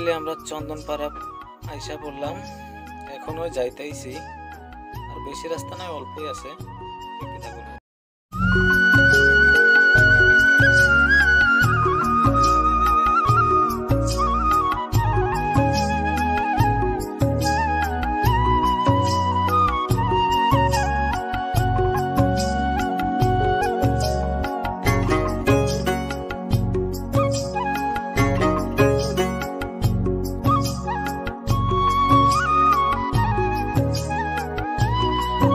Finally আমরা চন্দনপাড়া আইসা পড়লাম। এখনও যাইতেইছি। আর বেশি রাস্তা নয় অল্পই আছে। দেখতে তো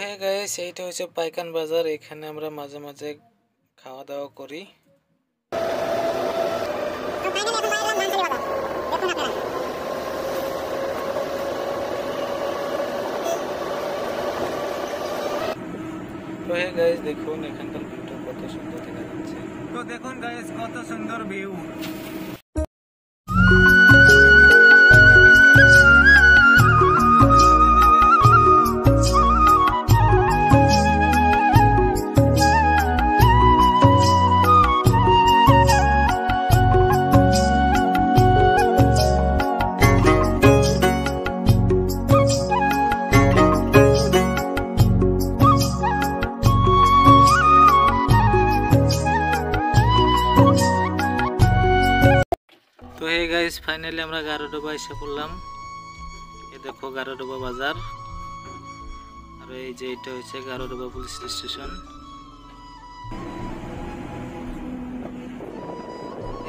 হ্যাঁ গাইস এইটা হচ্ছে পাইকান বাজার। এখানে আমরা মাঝে মাঝে খাওয়া দাওয়া করি। তো গাইস দেখুন, এখানকার ভিউটা কত সুন্দর দেখা যাচ্ছে। তো দেখুন গাইস কত সুন্দর ভিউ তো হে গাইজ ফাইনালি আমরা গারোডোবা এসে পড়লাম। এ দেখো গারোডোবা বাজার। আর এই যে এটা হচ্ছে Garodoba police station.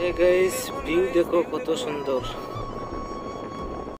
Hey guys view দেখো কত সুন্দর।